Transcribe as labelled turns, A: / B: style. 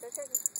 A: 在这儿呢。